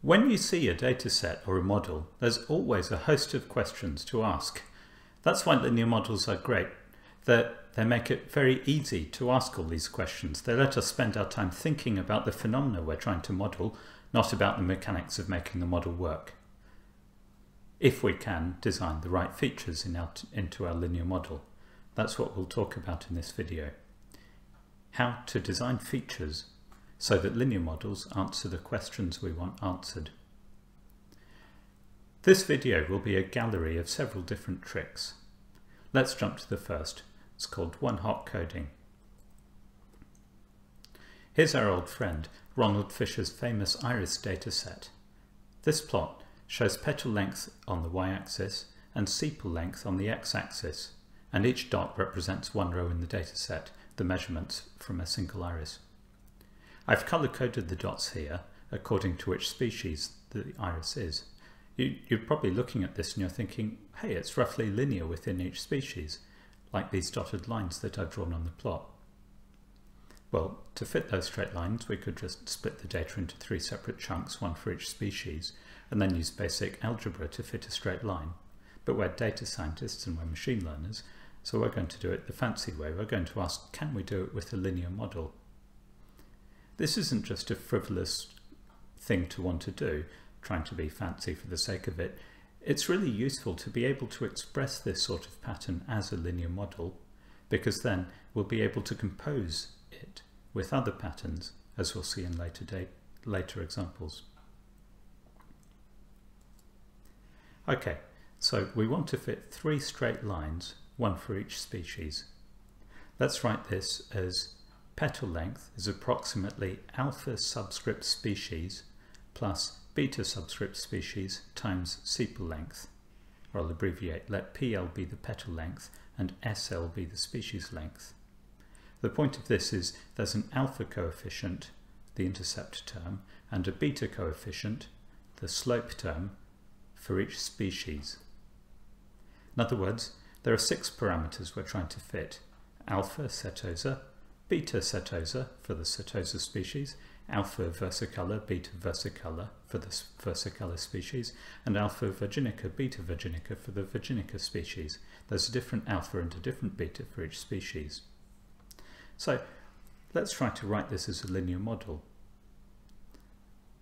When you see a dataset or a model, there's always a host of questions to ask. That's why linear models are great. That they make it very easy to ask all these questions. They let us spend our time thinking about the phenomena we're trying to model, not about the mechanics of making the model work. If we can design the right features in our into our linear model. That's what we'll talk about in this video. How to design features so that linear models answer the questions we want answered. This video will be a gallery of several different tricks. Let's jump to the first. It's called one-hot coding. Here's our old friend, Ronald Fisher's famous iris dataset. This plot shows petal length on the y-axis and sepal length on the x-axis, and each dot represents one row in the dataset, the measurements from a single iris. I've color-coded the dots here according to which species the iris is. You, you're probably looking at this and you're thinking, hey, it's roughly linear within each species, like these dotted lines that I've drawn on the plot. Well, to fit those straight lines, we could just split the data into three separate chunks, one for each species, and then use basic algebra to fit a straight line. But we're data scientists and we're machine learners, so we're going to do it the fancy way. We're going to ask, can we do it with a linear model? This isn't just a frivolous thing to want to do, trying to be fancy for the sake of it. It's really useful to be able to express this sort of pattern as a linear model, because then we'll be able to compose it with other patterns, as we'll see in later, later examples. Okay, so we want to fit three straight lines, one for each species. Let's write this as petal length is approximately alpha subscript species plus beta subscript species times sepal length. Or I'll abbreviate, let PL be the petal length and SL be the species length. The point of this is there's an alpha coefficient, the intercept term, and a beta coefficient, the slope term, for each species. In other words, there are six parameters we're trying to fit. Alpha setosa, beta setosa for the setosa species, alpha versicolor, beta versicolor for the versicolor species, and alpha virginica, beta virginica for the virginica species. There's a different alpha and a different beta for each species. So let's try to write this as a linear model.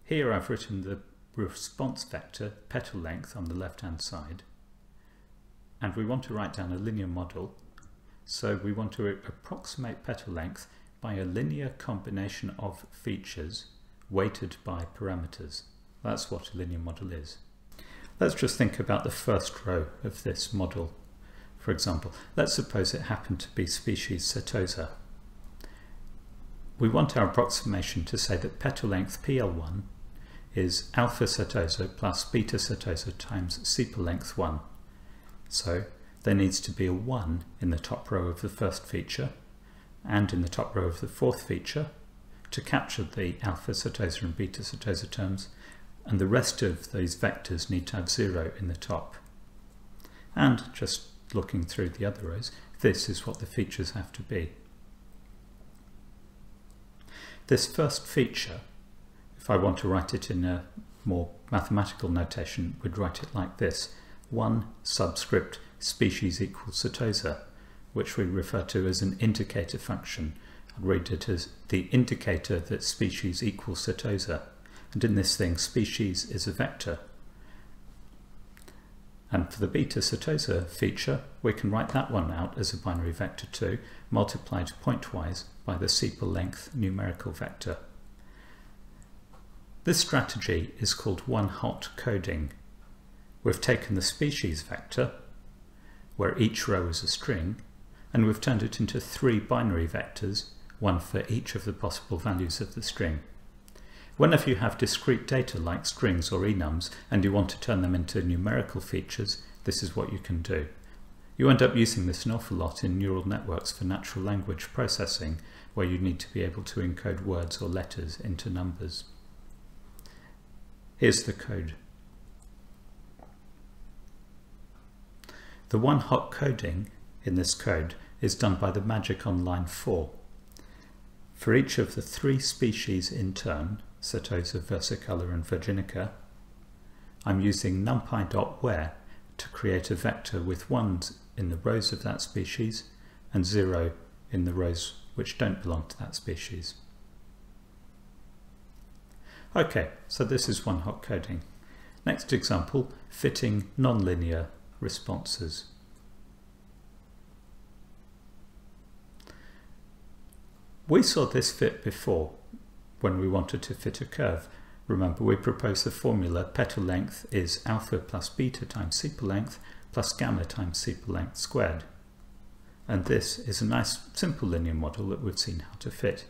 Here I've written the response vector, petal length on the left hand side, and we want to write down a linear model so we want to approximate petal length by a linear combination of features weighted by parameters. That's what a linear model is. Let's just think about the first row of this model. For example, let's suppose it happened to be species Setosa. We want our approximation to say that petal length PL1 is alpha setosa plus beta setosa times sepal length 1. So there needs to be a 1 in the top row of the first feature and in the top row of the fourth feature to capture the alpha setosa and beta setosa terms and the rest of these vectors need to have 0 in the top. And just looking through the other rows, this is what the features have to be. This first feature, if I want to write it in a more mathematical notation, would write it like this. 1 subscript species equals setosa, which we refer to as an indicator function. I'd read it as the indicator that species equals setosa. And in this thing, species is a vector. And for the beta setosa feature, we can write that one out as a binary vector too, multiplied pointwise by the sepal length numerical vector. This strategy is called one-hot coding. We've taken the species vector, where each row is a string, and we've turned it into three binary vectors, one for each of the possible values of the string. Whenever you have discrete data like strings or enums and you want to turn them into numerical features, this is what you can do. You end up using this an awful lot in neural networks for natural language processing, where you need to be able to encode words or letters into numbers. Here's the code. The one-hot coding in this code is done by the magic on line 4. For each of the three species in turn, Setosa versicolor and virginica, I'm using numpy.where to create a vector with 1 in the rows of that species and 0 in the rows which don't belong to that species. Okay, so this is one-hot coding. Next example, fitting nonlinear responses. We saw this fit before when we wanted to fit a curve. Remember we proposed the formula petal length is alpha plus beta times sepal length plus gamma times sepal length squared. And this is a nice simple linear model that we've seen how to fit.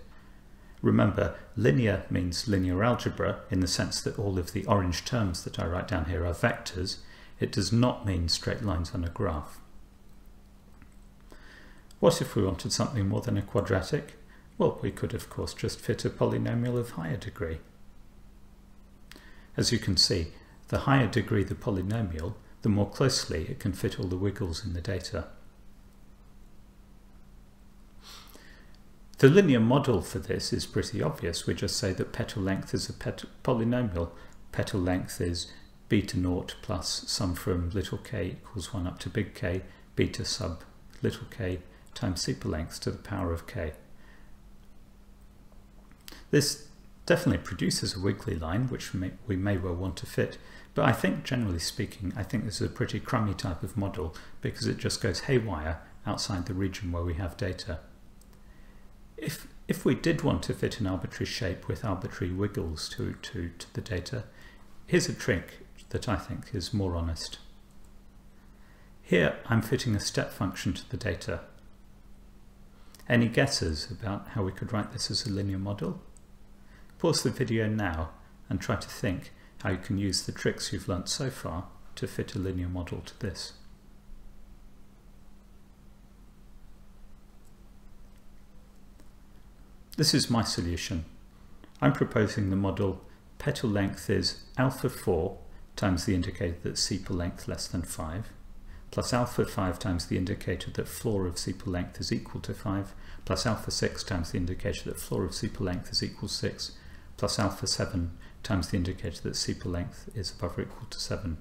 Remember, linear means linear algebra in the sense that all of the orange terms that I write down here are vectors. It does not mean straight lines on a graph. What if we wanted something more than a quadratic? Well, we could of course just fit a polynomial of higher degree. As you can see, the higher degree the polynomial, the more closely it can fit all the wiggles in the data. The linear model for this is pretty obvious. We just say that petal length is a polynomial. Petal length is beta naught plus sum from little k equals 1 up to big K, beta sub little k times sepal length to the power of k. This definitely produces a wiggly line, which may, we may well want to fit, but I think generally speaking, I think this is a pretty crummy type of model because it just goes haywire outside the region where we have data. If, if we did want to fit an arbitrary shape with arbitrary wiggles to, to, to the data, here's a trick that I think is more honest. Here I'm fitting a step function to the data. Any guesses about how we could write this as a linear model? Pause the video now and try to think how you can use the tricks you've learnt so far to fit a linear model to this. This is my solution. I'm proposing the model petal length is alpha 4 times the indicator that sepal length less than 5 plus alpha 5 times the indicator that floor of sepal length is equal to 5 plus alpha 6 times the indicator that floor of sepal length is equal to 6 plus alpha 7 times the indicator that sepal length is above or equal to 7.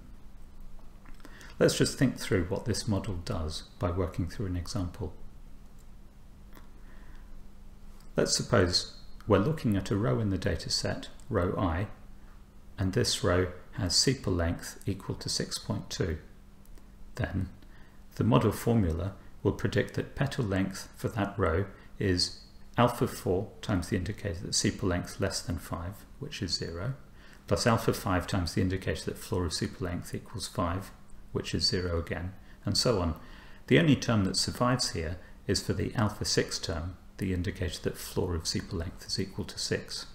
Let's just think through what this model does by working through an example. Let's suppose we're looking at a row in the data set, row i, and this row has sepal length equal to 6.2. Then the model formula will predict that petal length for that row is alpha 4 times the indicator that sepal length less than 5, which is 0, plus alpha 5 times the indicator that floor of sepal length equals 5, which is 0 again, and so on. The only term that survives here is for the alpha 6 term, the indicator that floor of sepal length is equal to 6.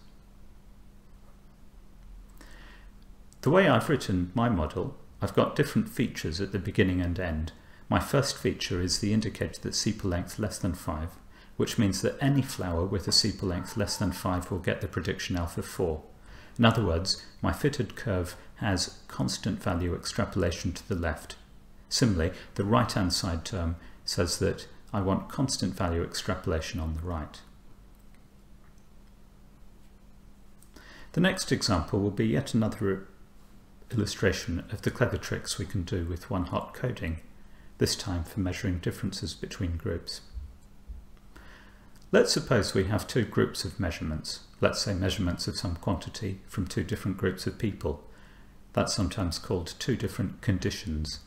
The way I've written my model, I've got different features at the beginning and end. My first feature is the indicator that sepal length less than 5, which means that any flower with a sepal length less than 5 will get the prediction alpha 4. In other words, my fitted curve has constant value extrapolation to the left. Similarly, the right-hand side term says that I want constant value extrapolation on the right. The next example will be yet another illustration of the clever tricks we can do with one-hot coding, this time for measuring differences between groups. Let's suppose we have two groups of measurements, let's say measurements of some quantity from two different groups of people. That's sometimes called two different conditions.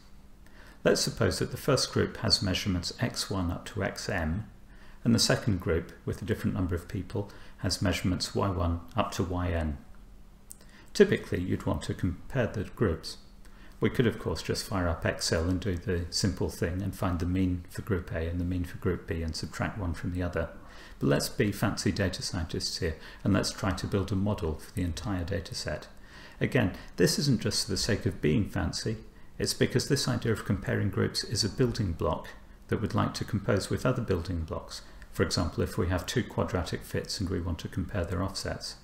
Let's suppose that the first group has measurements x1 up to xm, and the second group, with a different number of people, has measurements y1 up to yn. Typically, you'd want to compare the groups. We could of course just fire up Excel and do the simple thing and find the mean for group A and the mean for group B and subtract one from the other. But let's be fancy data scientists here and let's try to build a model for the entire data set. Again, this isn't just for the sake of being fancy, it's because this idea of comparing groups is a building block that we'd like to compose with other building blocks. For example, if we have two quadratic fits and we want to compare their offsets,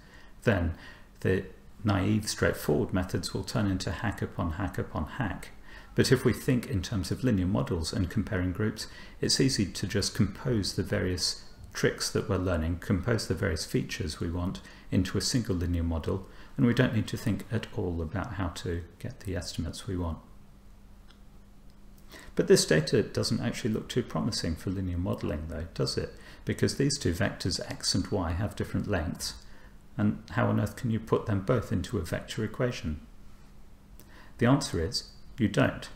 then the naive, straightforward methods will turn into hack upon hack upon hack. But if we think in terms of linear models and comparing groups, it's easy to just compose the various tricks that we're learning compose the various features we want into a single linear model and we don't need to think at all about how to get the estimates we want. But this data doesn't actually look too promising for linear modelling though, does it? Because these two vectors x and y have different lengths and how on earth can you put them both into a vector equation? The answer is you don't.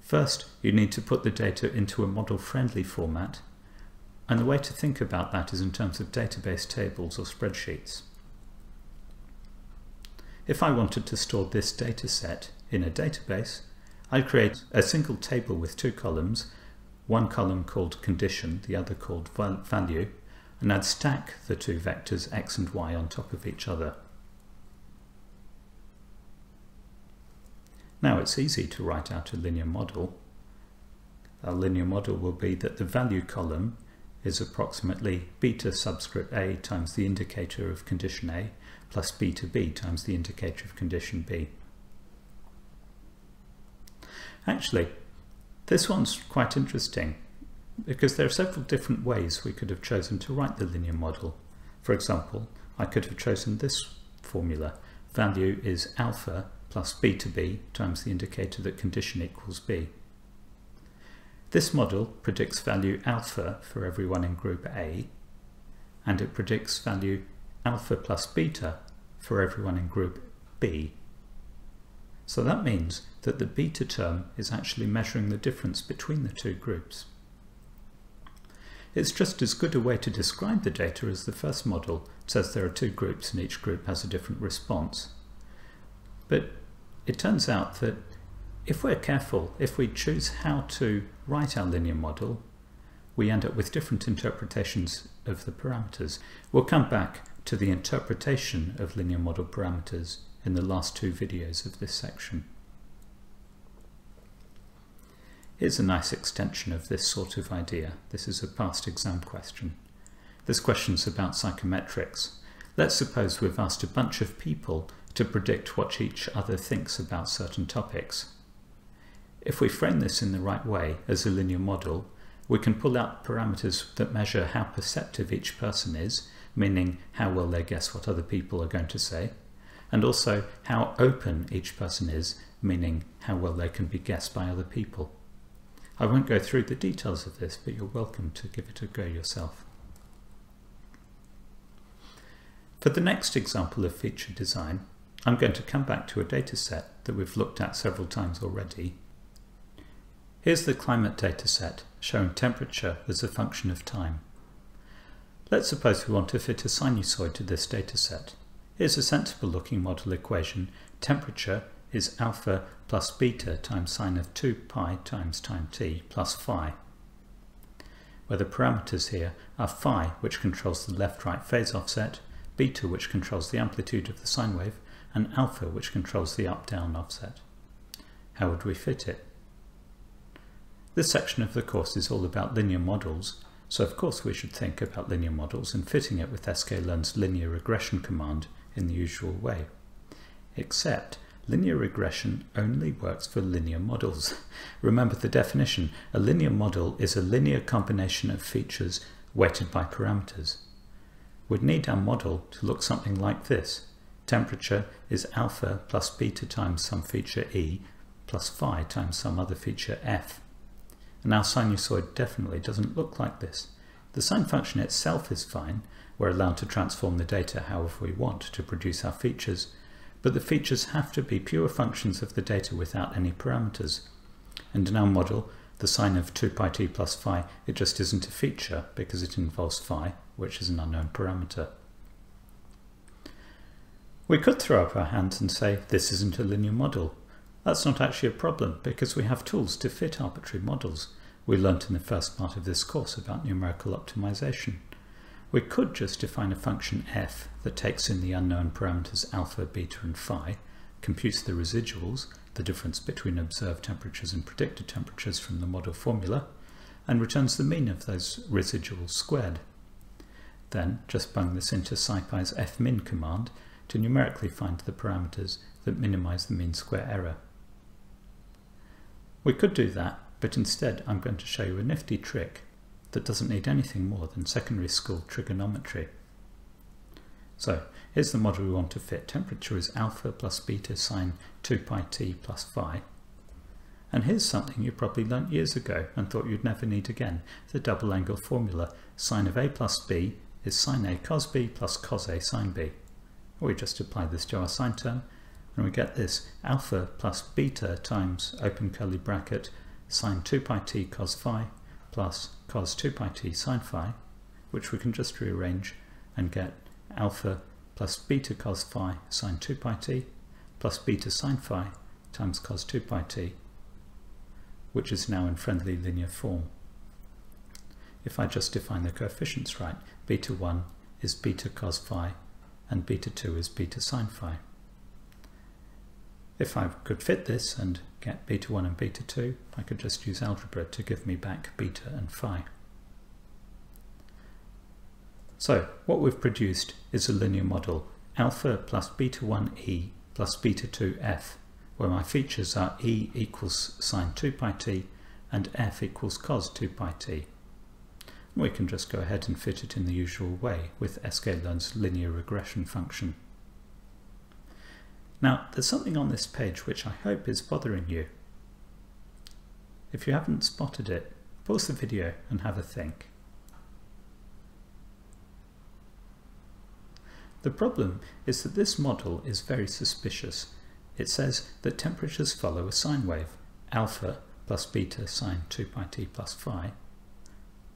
First, you need to put the data into a model-friendly format, and the way to think about that is in terms of database tables or spreadsheets. If I wanted to store this data set in a database, I'd create a single table with two columns, one column called condition, the other called value, and I'd stack the two vectors x and y on top of each other. Now it's easy to write out a linear model. A linear model will be that the value column is approximately beta subscript a times the indicator of condition A plus beta b times the indicator of condition B. Actually, this one's quite interesting because there are several different ways we could have chosen to write the linear model. For example, I could have chosen this formula. Value is alpha plus beta b times the indicator that condition equals b. This model predicts value alpha for everyone in group A, and it predicts value alpha plus beta for everyone in group B. So that means that the beta term is actually measuring the difference between the two groups. It's just as good a way to describe the data as the first model says there are two groups and each group has a different response. But it turns out that if we're careful, if we choose how to write our linear model, we end up with different interpretations of the parameters. We'll come back to the interpretation of linear model parameters in the last two videos of this section. Here's a nice extension of this sort of idea. This is a past exam question. This question's about psychometrics. Let's suppose we've asked a bunch of people to predict what each other thinks about certain topics. If we frame this in the right way as a linear model, we can pull out parameters that measure how perceptive each person is, meaning how well they guess what other people are going to say, and also how open each person is, meaning how well they can be guessed by other people. I won't go through the details of this, but you're welcome to give it a go yourself. For the next example of feature design, I'm going to come back to a dataset that we've looked at several times already. Here's the climate dataset showing temperature as a function of time. Let's suppose we want to fit a sinusoid to this dataset. Here's a sensible looking model equation. Temperature is alpha plus beta times sine of 2 pi times time t plus phi, where the parameters here are phi, which controls the left-right phase offset, beta, which controls the amplitude of the sine wave, and alpha which controls the up-down offset. How would we fit it? This section of the course is all about linear models, so of course we should think about linear models and fitting it with sklearn's linear regression command in the usual way. Except linear regression only works for linear models. Remember the definition, a linear model is a linear combination of features weighted by parameters. We'd need our model to look something like this temperature is alpha plus beta times some feature E plus phi times some other feature F. And our sinusoid definitely doesn't look like this. The sine function itself is fine, we're allowed to transform the data however we want to produce our features, but the features have to be pure functions of the data without any parameters. And in our model, the sine of 2 pi t plus phi, it just isn't a feature because it involves phi, which is an unknown parameter. We could throw up our hands and say this isn't a linear model. That's not actually a problem because we have tools to fit arbitrary models. We learnt in the first part of this course about numerical optimization. We could just define a function f that takes in the unknown parameters alpha, beta and phi, computes the residuals, the difference between observed temperatures and predicted temperatures from the model formula, and returns the mean of those residuals squared. Then just bung this into SciPy's fmin command to numerically find the parameters that minimize the mean square error. We could do that, but instead I'm going to show you a nifty trick. That doesn't need anything more than secondary school trigonometry. So here's the model we want to fit. Temperature is alpha plus beta sine 2 pi t plus phi. And here's something you probably learnt years ago and thought you'd never need again, the double angle formula. Sine of a plus b is sine a cos b plus cos a sine b. We just apply this to our sine term and we get this alpha plus beta times open curly bracket sine 2 pi t cos phi plus cos 2 pi t sine phi, which we can just rearrange and get alpha plus beta cos phi sine 2 pi t plus beta sine phi times cos 2 pi t, which is now in friendly linear form. If I just define the coefficients right, beta 1 is beta cos phi and beta 2 is beta sine phi. If I could fit this and get beta 1 and beta 2, I could just use algebra to give me back beta and phi. So what we've produced is a linear model alpha plus beta 1e plus beta 2f, where my features are e equals sine 2 pi t and f equals cos 2 pi t. We can just go ahead and fit it in the usual way with sklearn's linear regression function. Now, there's something on this page which I hope is bothering you. If you haven't spotted it, pause the video and have a think. The problem is that this model is very suspicious. It says that temperatures follow a sine wave, alpha plus beta sine 2 pi t plus phi.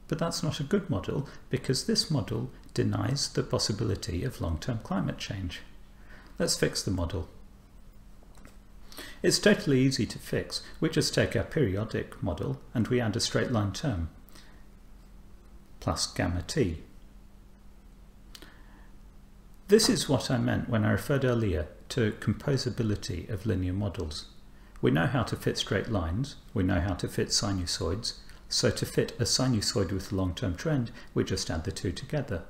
But that's not a good model because this model denies the possibility of long-term climate change. Let's fix the model. It's totally easy to fix. We just take our periodic model and we add a straight line term plus gamma t. This is what I meant when I referred earlier to composability of linear models. We know how to fit straight lines, we know how to fit sinusoids, so to fit a sinusoid with a long-term trend, we just add the two together.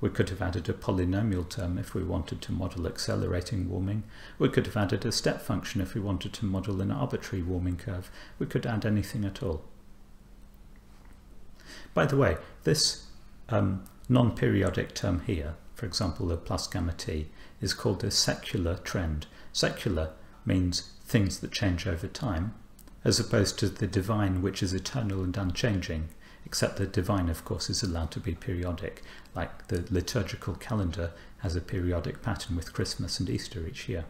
We could have added a polynomial term if we wanted to model accelerating warming. We could have added a step function if we wanted to model an arbitrary warming curve. We could add anything at all. By the way, this um, non-periodic term here, for example the plus gamma t, is called a secular trend. Secular means things that change over time, as opposed to the divine which is eternal and unchanging except the divine, of course, is allowed to be periodic, like the liturgical calendar has a periodic pattern with Christmas and Easter each year.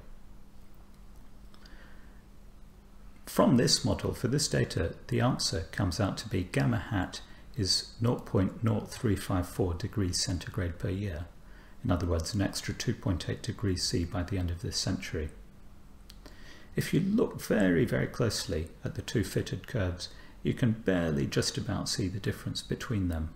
From this model, for this data, the answer comes out to be gamma hat is 0.0354 degrees centigrade per year. In other words, an extra 2.8 degrees C by the end of this century. If you look very, very closely at the two fitted curves, you can barely just about see the difference between them.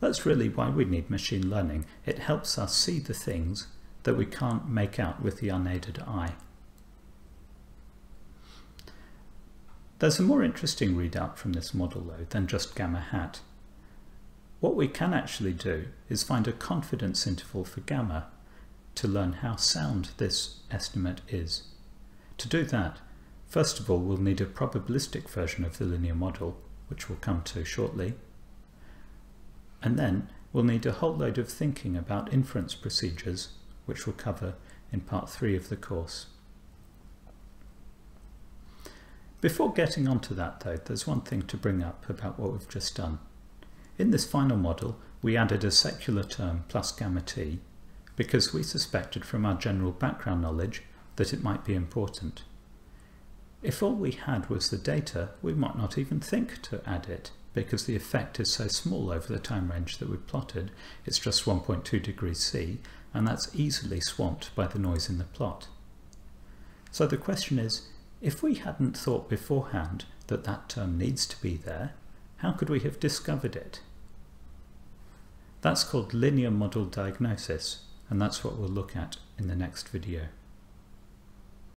That's really why we need machine learning. It helps us see the things that we can't make out with the unaided eye. There's a more interesting readout from this model though than just gamma hat. What we can actually do is find a confidence interval for gamma to learn how sound this estimate is. To do that, First of all, we'll need a probabilistic version of the linear model, which we'll come to shortly. And then we'll need a whole load of thinking about inference procedures, which we'll cover in part three of the course. Before getting onto that though, there's one thing to bring up about what we've just done. In this final model, we added a secular term plus gamma t because we suspected from our general background knowledge that it might be important. If all we had was the data, we might not even think to add it because the effect is so small over the time range that we plotted. It's just 1.2 degrees C and that's easily swamped by the noise in the plot. So the question is, if we hadn't thought beforehand that that term needs to be there, how could we have discovered it? That's called linear model diagnosis and that's what we'll look at in the next video.